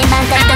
定満開と